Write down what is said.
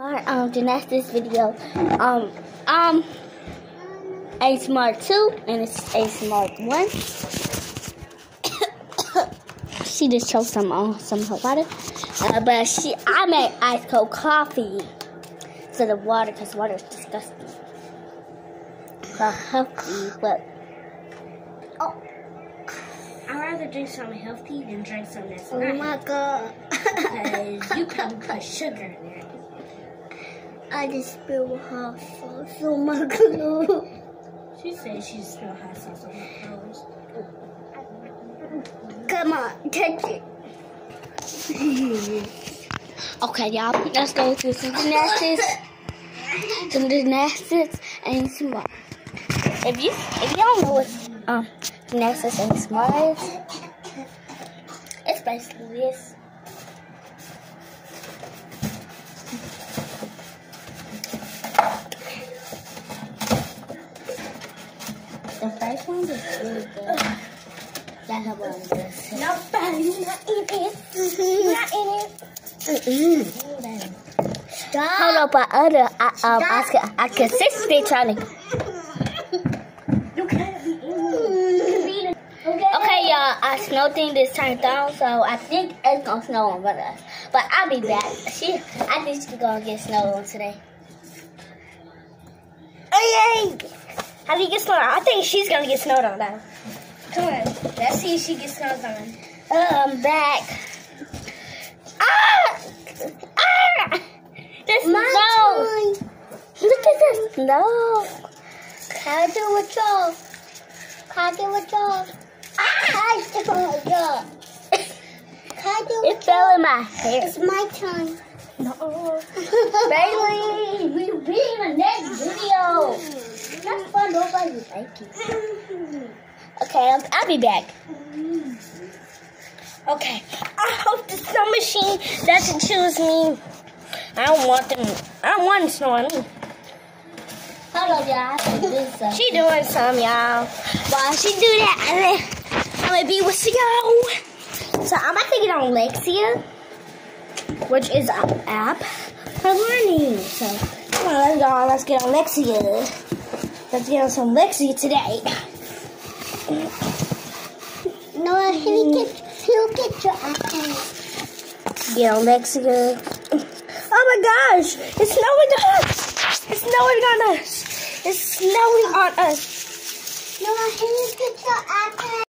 Alright, um, this video, um, um, a smart two and it's a smart one. she just choked some on uh, some hot water, uh, but she I made ice cold coffee instead of water because water is disgusting. Well, healthy, but oh, I'd rather drink something healthy than drink something that's oh not my god, because you probably put sugar in there. I just spilled hot sauce on my clothes. She said she spilled hot sauce on her clothes. Come on, touch it. okay, y'all, let's go through some gymnastics, some gymnastics, and some more. If you if you don't know what um gymnastics and smart is, it's basically this. The first one is really good. That's how one is. No, you're not in it. You're not in it. Mm-mm. Stop. Hold up, but other, I, um, I, I, I consistently trying to. You can't be in it. Okay. Okay, y'all, our snow thing is turned down, so I think it's gonna snow on us. But I'll be back. She, I think she's gonna get snow on today. Oh, yay! How do you get snowed on? I think she's gonna get snowed on now. Come on, let's see if she gets snowed on. I'm back. Ah! Ah! There's My snow. Look at this snow. How do it go? How do it go? How do it go? How do it fell in my hair. It's my turn. No. Bailey, we'll be in the next video. That's fun. Nobody like it. Okay, I'll, I'll be back. Okay. I hope the snow machine doesn't choose me. I don't want them. I don't want snow on me. Hold on, y'all. She doing some, y'all. While she do that, I'm gonna be with y'all. So I'm about to get on Lexia, which is an app for learning. So come on, let's go. Let's get on Lexia. Let's get on some Lexia today. No, he'll mm. get, he'll get your iPad. Get on Lexia. Oh my gosh! It's snowing on us! It's snowing on us! It's snowing on us! No, he'll get your iPad.